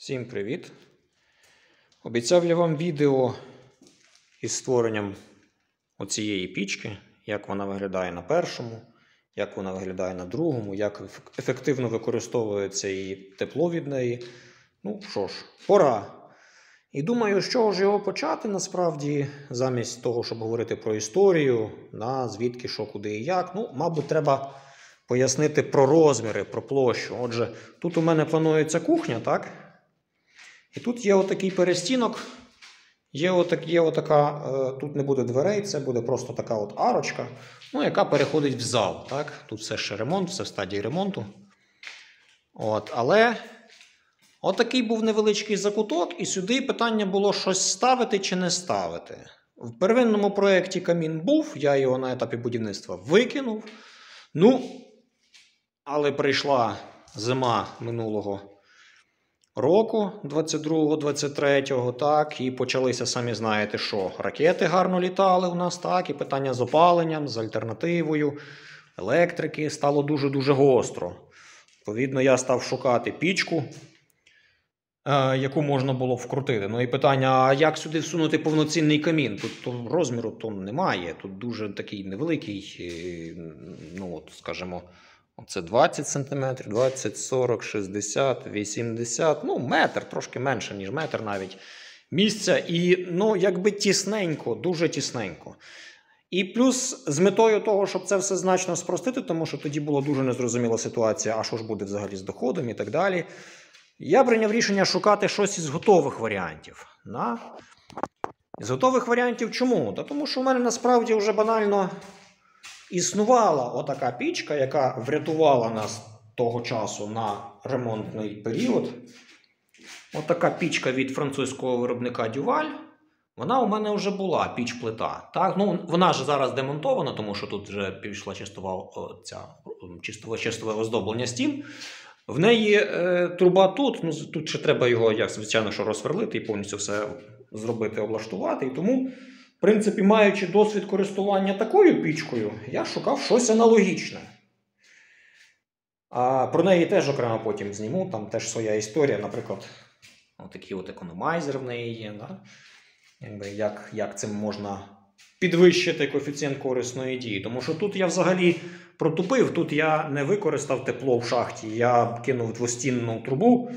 Всім привіт! Обіцяв я вам відео із створенням оцієї пічки, як вона виглядає на першому, як вона виглядає на другому, як ефективно використовується її тепло від неї. Ну що ж, пора. І думаю, з чого ж його почати насправді, замість того, щоб говорити про історію, на звідки, що, куди і як. Ну, мабуть, треба пояснити про розміри, про площу. Отже, тут у мене планується кухня, так? І тут є отакий перестінок. Є, отак, є отака, е, тут не буде дверей, це буде просто така от арочка, ну, яка переходить в зал. Так? Тут все ще ремонт, все в стадії ремонту. От, але отакий був невеличкий закуток, і сюди питання було щось ставити чи не ставити. В первинному проєкті камін був, я його на етапі будівництва викинув. Ну, але прийшла зима минулого року, 22-23, так, і почалися, самі знаєте, що ракети гарно літали у нас, так, і питання з опаленням, з альтернативою, електрики стало дуже-дуже гостро. Відповідно, я став шукати пічку, е, яку можна було вкрутити. Ну і питання: а як сюди всунути повноцінний камін? Тут то розміру то немає. Тут дуже такий невеликий, е, ну, от, скажімо, це 20 см, 20, 40, 60, 80, ну, метр, трошки менше, ніж метр навіть місця. І ну, якби тісненько, дуже тісненько. І плюс з метою того, щоб це все значно спростити, тому що тоді була дуже незрозуміла ситуація, а що ж буде взагалі з доходом і так далі. Я прийняв рішення шукати щось із готових варіантів. На. З готових варіантів чому? Та тому що в мене насправді вже банально існувала отака пічка, яка врятувала нас того часу на ремонтний період. Отака пічка від французького виробника Дюваль. Вона у мене вже була піч-плита. Так? Ну, вона ж зараз демонтована, тому що тут вже пішла чистове, чистове оздоблення стін. В неї е, труба тут, ну тут ще треба його, як звичайно, що розсверлити і повністю все зробити, облаштувати. І тому, в принципі, маючи досвід користування такою пічкою, я шукав щось аналогічне. А про неї теж окремо потім зніму, там теж своя історія, наприклад, отакий от економайзер в неї є. Да? Якби, як, як цим можна підвищити коефіцієнт корисної дії. Тому що тут я взагалі протупив, тут я не використав тепло в шахті, я кинув двостінну трубу.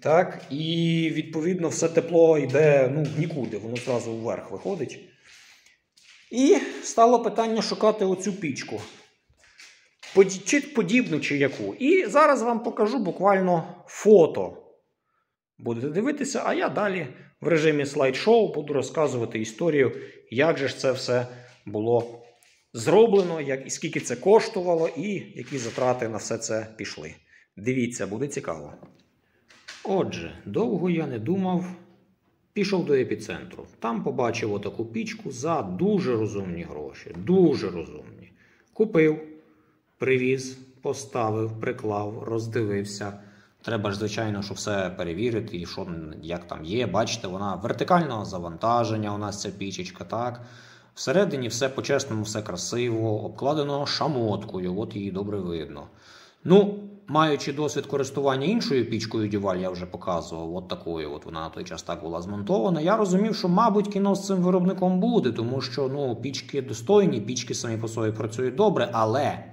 Так, і відповідно все тепло йде ну, нікуди, воно зразу вверх виходить. І стало питання шукати оцю пічку. Чи подібну, чи яку. І зараз вам покажу буквально фото. Будете дивитися, а я далі в режимі слайд-шоу буду розказувати історію, як же ж це все було зроблено, як, і скільки це коштувало, і які затрати на все це пішли. Дивіться, буде цікаво. Отже, довго я не думав, пішов до епіцентру. Там побачив отаку пічку за дуже розумні гроші. Дуже розумні. Купив, привіз, поставив, приклав, роздивився. Треба ж, звичайно, що все перевірити, і що як там є. Бачите, вона вертикального завантаження. У нас ця пічечка, так. Всередині все по-чесному, все красиво, обкладено шамоткою, от її добре видно. Ну, маючи досвід користування іншою пічкою Дюваль, я вже показував, от такою, от вона на той час так була змонтована. Я розумів, що, мабуть, кіно з цим виробником буде, тому що ну, пічки достойні, пічки самі по собі працюють добре, але.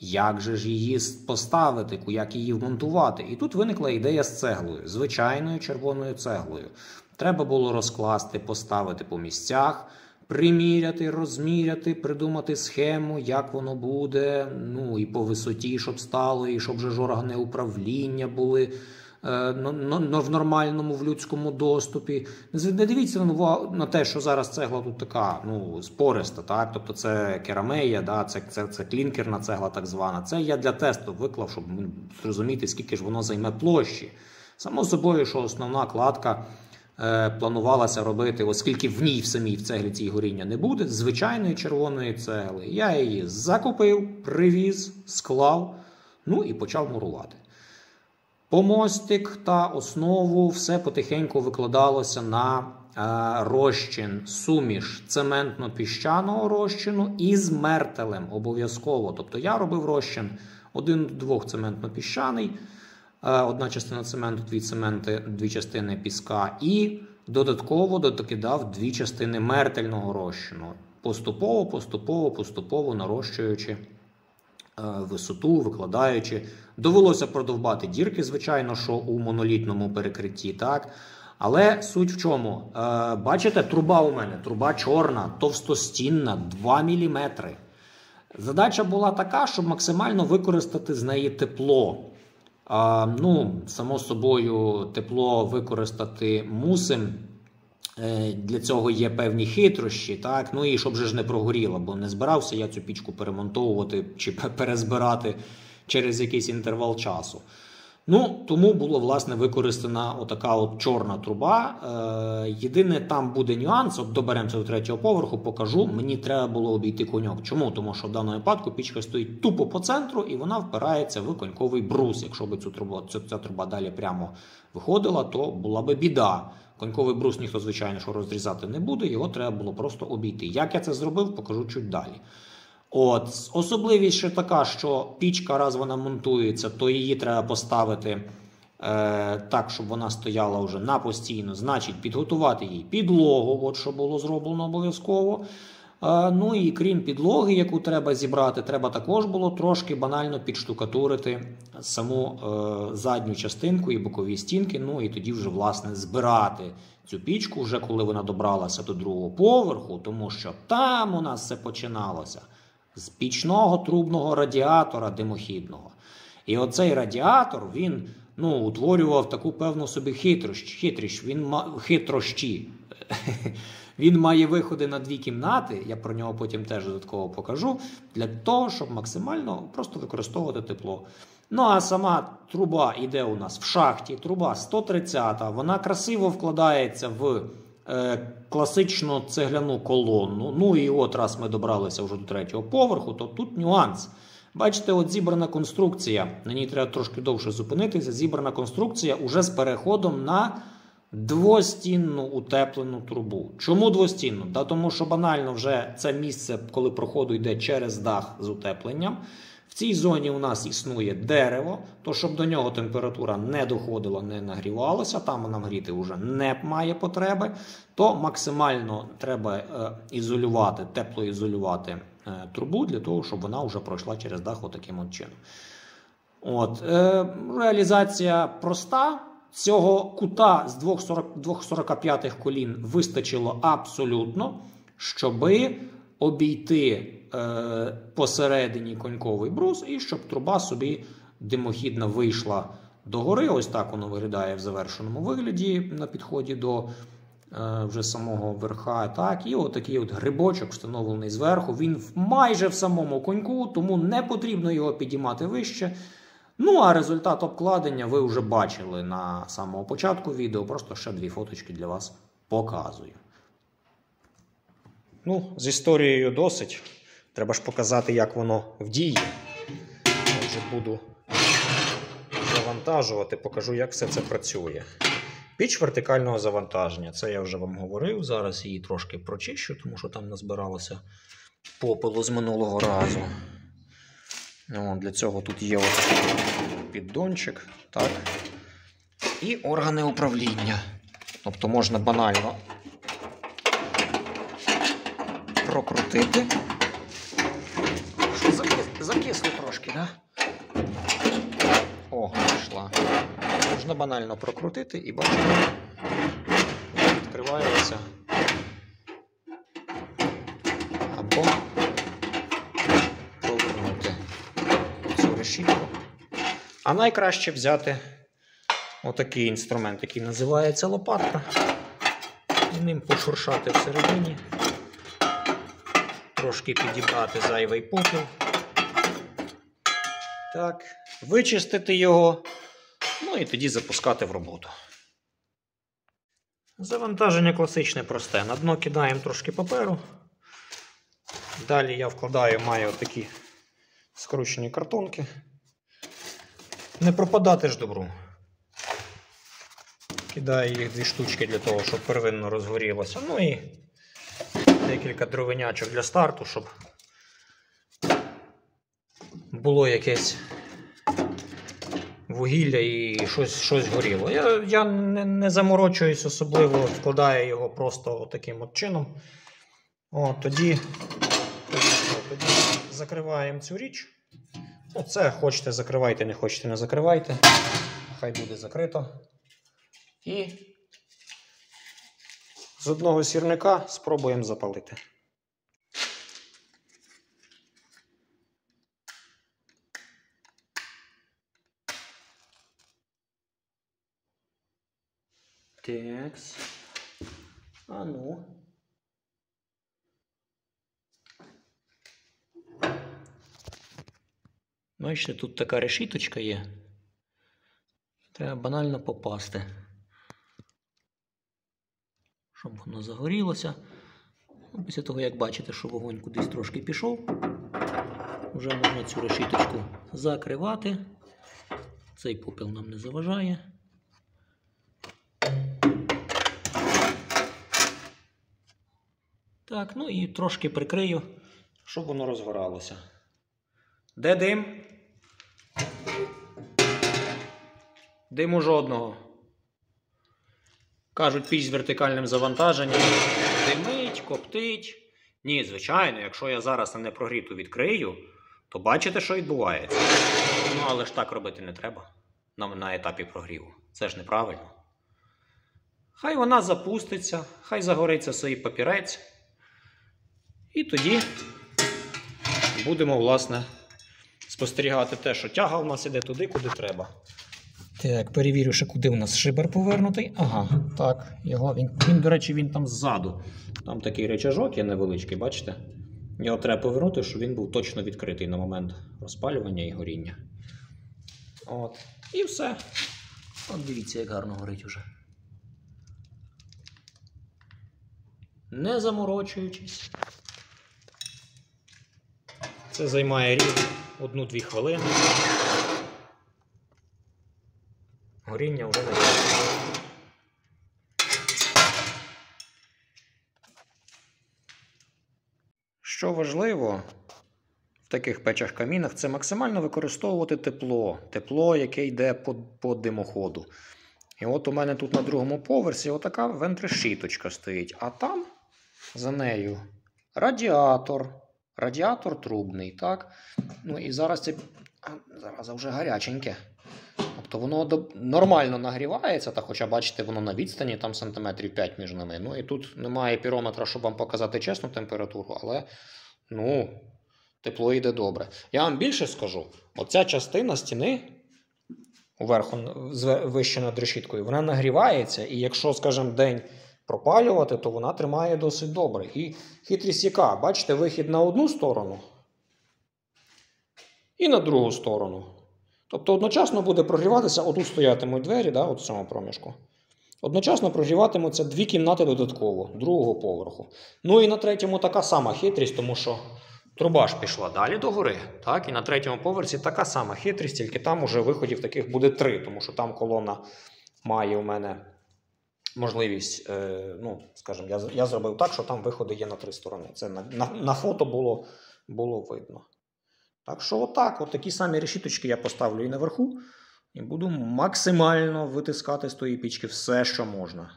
Як же ж її поставити, як її вмонтувати? І тут виникла ідея з цеглою, звичайною червоною цеглою. Треба було розкласти, поставити по місцях, приміряти, розміряти, придумати схему, як воно буде. Ну і по висоті, щоб стало, і щоб же ж органи управління були е, в нормальному в людському доступі. Не дивіться на, те, що зараз цегла тут така ну, спориста, так? тобто це керамея, да? це, це, це клінкерна цегла, так звана. Це я для тесту виклав, щоб ну, зрозуміти, скільки ж воно займе площі. Само собою, що основна кладка планувалася робити, оскільки в ній в самій в цеглі цій горіння не буде, звичайної червоної цегли. Я її закупив, привіз, склав, ну і почав мурувати. Помостик та основу все потихеньку викладалося на е, розчин, суміш цементно-піщаного розчину із мертелем обов'язково. Тобто я робив розчин один до двох цементно-піщаний, Е, Одна частина цементу, дві цементи, дві частини піска. І додатково докидав дві частини мертельного розчину. Поступово, поступово, поступово нарощуючи е, висоту, викладаючи. Довелося продовбати дірки, звичайно, що у монолітному перекритті, так. Але суть в чому? Е, бачите, труба у мене, труба чорна, товстостінна, 2 мм. Задача була така, щоб максимально використати з неї тепло. Ну, Само собою, тепло використати мусим. Е, Для цього є певні хитрощі, так? Ну і щоб же ж не прогоріло, бо не збирався я цю пічку перемонтовувати чи перезбирати через якийсь інтервал часу. Ну, тому було власне використана отака от чорна труба. Е, Єдине, там буде нюанс. От доберемося до третього поверху, покажу. Мені треба було обійти коньок. Чому? Тому що в даному випадку пічка стоїть тупо по центру і вона впирається в коньковий брус. Якщо б цю трубу, ця, ця труба далі прямо виходила, то була би біда. Коньковий брус ніхто, звичайно, що розрізати не буде, його треба було просто обійти. Як я це зробив, покажу чуть далі. От, Особливість ще така, що пічка, раз вона монтується, то її треба поставити е, так, щоб вона стояла вже на постійно. Значить, підготувати їй підлогу, от що було зроблено обов'язково. Е, ну і крім підлоги, яку треба зібрати, треба також було трошки банально підштукатурити саму е, задню частинку і бокові стінки. Ну і тоді вже власне збирати цю пічку, вже коли вона добралася до другого поверху, тому що там у нас все починалося з пічного трубного радіатора димохідного. І оцей радіатор він ну, утворював таку певну собі хитрощ, хитрощ, він хитрощі. Він має виходи на дві кімнати, я про нього потім теж додатково покажу, для того, щоб максимально просто використовувати тепло. Ну а сама труба йде у нас в шахті, труба 130, вона красиво вкладається в класичну цегляну колонну. Ну і от раз ми добралися вже до третього поверху, то тут нюанс. Бачите, от зібрана конструкція. На ній треба трошки довше зупинитися. Зібрана конструкція уже з переходом на двостінну утеплену трубу. Чому двостінну? Та тому що банально вже це місце, коли проходу йде через дах з утепленням. Цій зоні у нас існує дерево, то щоб до нього температура не доходила, не нагрівалася, там нам гріти вже не має потреби, то максимально треба е, ізолювати, теплоізолювати е, трубу для того, щоб вона вже пройшла через дах отаким от чином. От, е, Реалізація проста. Цього кута з 2,45 колін вистачило абсолютно, щоби обійти е, посередині коньковий брус, і щоб труба собі димохідна вийшла догори. Ось так воно виглядає в завершеному вигляді на підході до е, вже самого верха. Так, І отакий от грибочок встановлений зверху. Він майже в самому коньку, тому не потрібно його підіймати вище. Ну, а результат обкладення ви вже бачили на самого початку відео. Просто ще дві фоточки для вас показую. Ну, з історією досить. Треба ж показати, як воно в дії. Отже, буду завантажувати, покажу, як все це працює. Піч вертикального завантаження. Це я вже вам говорив. Зараз її трошки прочищу, тому що там назбиралося попелу з минулого разу. О, для цього тут є ось піддончик. Так. І органи управління. Тобто можна банально прокрутити. Що закисло трошки, да? О, пішла. Можна банально прокрутити і бачите, відкривається. Або повернути цю решітку. А найкраще взяти отакий інструмент, який називається лопатка. І ним пошуршати всередині трошки підібрати зайвий попіл. Так, вичистити його, ну і тоді запускати в роботу. Завантаження класичне просте. На дно кидаємо трошки паперу. Далі я вкладаю, маю такі скручені картонки. Не пропадати ж добру. Кидаю їх дві штучки для того, щоб первинно розгорілося. Ну і декілька дровинячок для старту, щоб було якесь вугілля і щось, щось горіло. Я, я не, не заморочуюсь особливо, вкладаю його просто таким от чином. О, тоді, тоді, тоді закриваємо цю річ. Ну, це хочете закривайте, не хочете, не закривайте. Хай буде закрито. І з одного сірника спробуємо запалити. Такс. А ну. Бачите, тут така решіточка є. Треба банально попасти. Щоб воно загорілося. Ну, Після того, як бачите, що вогонь кудись трошки пішов, вже можна цю решіточку закривати. Цей попіл нам не заважає. Так, ну і трошки прикрию, щоб воно розгоралося. Де дим? Диму жодного. Кажуть, піч з вертикальним завантаженням. Димить, коптить. Ні, звичайно, якщо я зараз на непрогріту відкрию, то бачите, що відбувається. Ну, але ж так робити не треба на, на етапі прогріву. Це ж неправильно. Хай вона запуститься, хай загориться свій папірець. І тоді будемо, власне, спостерігати те, що тяга в нас іде туди, куди треба. Так, перевірю, ще куди у нас шибер повернутий. Ага, так, його, він, він, до речі, він там ззаду. Там такий речажок є невеличкий, бачите? Його треба повернути, щоб він був точно відкритий на момент розпалювання і горіння. От. І все. От дивіться, як гарно горить уже. Не заморочуючись. Це займає рівно 1-2 хвилини. Горіння вже не Що важливо в таких печах камінах, це максимально використовувати тепло. Тепло, яке йде по, по димоходу. І от у мене тут на другому поверсі отака вентрешіточка стоїть, а там за нею радіатор. Радіатор трубний, так? Ну і зараз це зараз вже гаряченьке. Тобто воно нормально нагрівається, та хоча бачите, воно на відстані, там сантиметрів 5 між ними. Ну і тут немає пірометра, щоб вам показати чесну температуру, але ну, тепло йде добре. Я вам більше скажу: оця частина стіни уверху вище над решіткою, вона нагрівається, і якщо, скажімо, день пропалювати, то вона тримає досить добре. І хитрість яка? Бачите, вихід на одну сторону і на другу сторону. Тобто одночасно буде прогріватися, отут стоятимуть двері, да, от в цьому проміжку. Одночасно прогріватимуться дві кімнати додатково, другого поверху. Ну і на третьому така сама хитрість, тому що труба ж пішла далі догори. Так? І на третьому поверсі така сама хитрість, тільки там уже виходів таких буде три, тому що там колона має у мене можливість, е, ну, скажімо, я, я зробив так, що там виходи є на три сторони. Це на, на, на фото було, було видно. Так що, отак, от такі самі решіточки я поставлю і наверху, і буду максимально витискати з тої пічки все, що можна.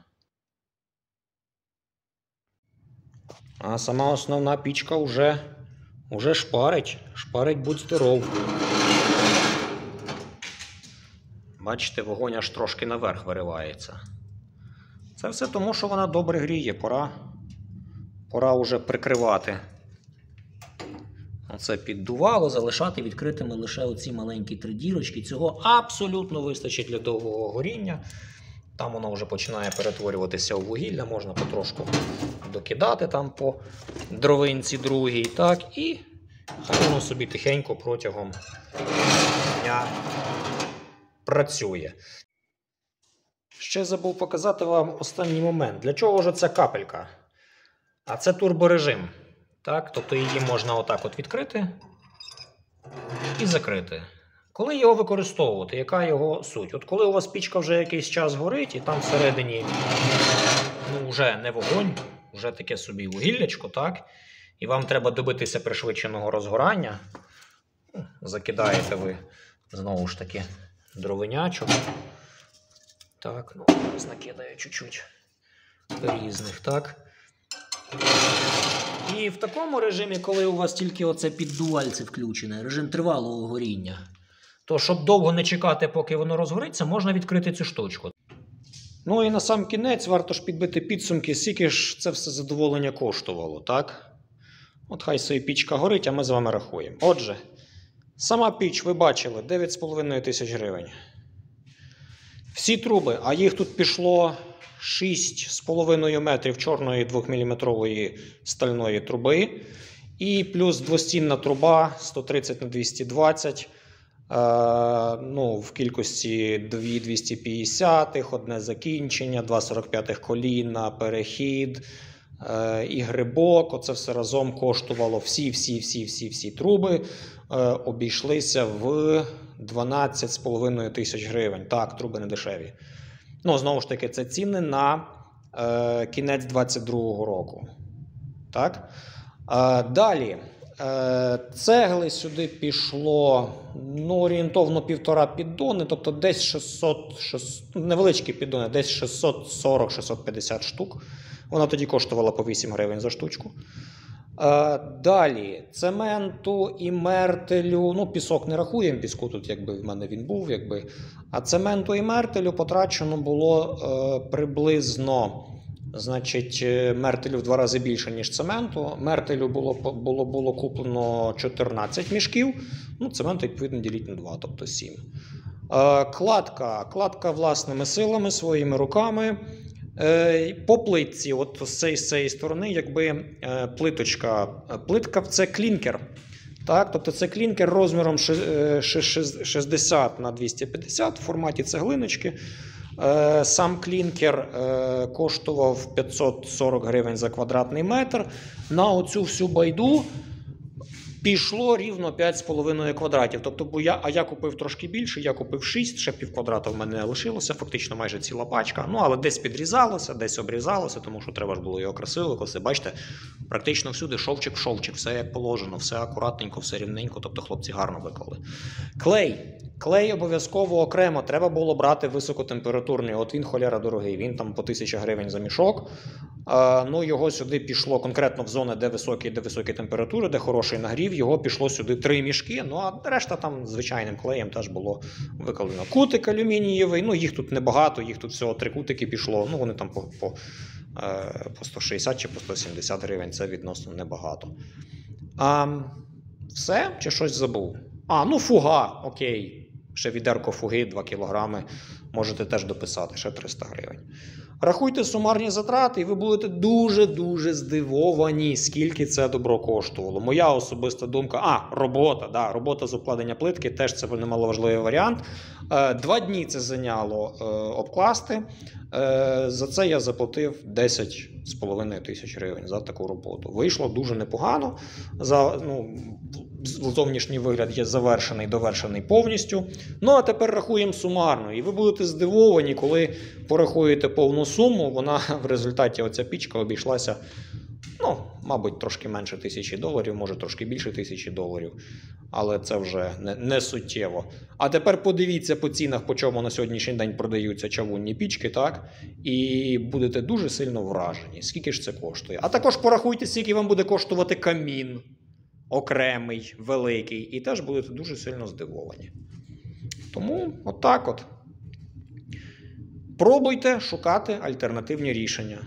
А сама основна пічка вже, вже шпарить. Шпарить будь здоров. Бачите, вогонь аж трошки наверх виривається. Це все тому, що вона добре гріє. Пора, пора вже прикривати. Оце піддувало, залишати відкритими лише оці маленькі три дірочки. Цього абсолютно вистачить для довгого горіння. Там воно вже починає перетворюватися у вугілля, можна потрошку докидати там по дровинці другій. Так, і хай воно собі тихенько протягом дня працює. Ще забув показати вам останній момент. Для чого ж ця капелька? А це турборежим. Так, тобто її можна отак от відкрити і закрити. Коли його використовувати, яка його суть? От коли у вас пічка вже якийсь час горить, і там всередині ну, вже не вогонь, вже таке собі вугіллячко, так? І вам треба добитися пришвидшеного розгорання. Закидаєте ви знову ж таки дровинячок. Так, ну, накидаю чуть-чуть різних, так. І в такому режимі, коли у вас тільки оце піддувальце включене, режим тривалого горіння, то щоб довго не чекати, поки воно розгориться, можна відкрити цю штучку. Ну і на сам кінець варто ж підбити підсумки, скільки ж це все задоволення коштувало, так? От хай собі пічка горить, а ми з вами рахуємо. Отже, сама піч, ви бачили, 9,5 тисяч гривень. Всі труби, а їх тут пішло 6,5 метрів чорної 2-мм стальної труби. І плюс двостінна труба 130 на 220. Е, ну, в кількості 2 250, одне закінчення, 2,45 коліна, перехід е, і грибок. Оце все разом коштувало всі, всі, всі, всі, всі труби. Е, обійшлися в 12,5 тисяч гривень. Так, труби не дешеві. Ну, знову ж таки, це ціни на е, кінець 22-го року. Так? Е, далі. Е, цегли сюди пішло ну, орієнтовно півтора піддони, тобто десь 600, 600 невеличкі піддони, десь 640-650 штук. Вона тоді коштувала по 8 гривень за штучку. Е, Далі цементу і мертелю. Ну, пісок не рахуємо, піску тут, якби в мене він був, якби. А цементу і мертелю потрачено було е, приблизно. Значить, е, мертелю в два рази більше, ніж цементу. Мертелю було, було, було куплено 14 мішків. Ну, цементу, відповідно, діліть на 2, тобто 7. Е, кладка. Кладка власними силами, своїми руками. Е, По плитці, от з цієї, з цієї сторони, якби е, плиточка. Плитка це клінкер. Так, тобто це клінкер розміром ши- е, ши- ши- 60 на 250 в форматі цеглиночки. Сам клінкер коштував 540 гривень за квадратний метр. На оцю всю байду пішло рівно 5,5 квадратів. Тобто, бо я, а я купив трошки більше, я купив 6, ще пів квадрата в мене лишилося, фактично майже ціла пачка. Ну, але десь підрізалося, десь обрізалося, тому що треба ж було його красиво коси. Бачите, практично всюди шовчик-шовчик, все як положено, все акуратненько, все рівненько. Тобто хлопці гарно виклали. Клей. Клей обов'язково окремо треба було брати високотемпературний. От він холєра дорогий. Він там по 1000 гривень за мішок. Е, ну його сюди пішло конкретно в зони, де високі, де високі температури, де хороший нагрів. Його пішло сюди три мішки. Ну а решта там звичайним клеєм теж було викладено. Кутик алюмінієвий. Ну їх тут небагато, їх тут всього три кутики пішло. Ну вони там по, по, по 160 чи по 170 гривень. Це відносно небагато. А, все чи щось забув? А, ну фуга, окей. Ще відерко фуги 2 кг. Можете теж дописати, ще 300 гривень. Рахуйте сумарні затрати, і ви будете дуже-дуже здивовані, скільки це добро коштувало. Моя особиста думка, а, робота, да, робота з обкладення плитки теж це немаловажливий варіант. Е, Два дні це зайняло е, обкласти. Е, За це я заплатив 10,5 тисяч гривень за таку роботу. Вийшло дуже непогано. За, ну, зовнішній вигляд є завершений, довершений повністю. Ну а тепер рахуємо сумарно. І ви будете здивовані, коли порахуєте повну суму. Вона в результаті оця пічка обійшлася. Ну, мабуть, трошки менше тисячі доларів, може трошки більше тисячі доларів, але це вже не, не суттєво. А тепер подивіться по цінах, по чому на сьогоднішній день продаються чавунні пічки, так? І будете дуже сильно вражені, скільки ж це коштує. А також порахуйте, скільки вам буде коштувати камін окремий, великий, і теж будете дуже сильно здивовані. Тому отак от. Пробуйте шукати альтернативні рішення.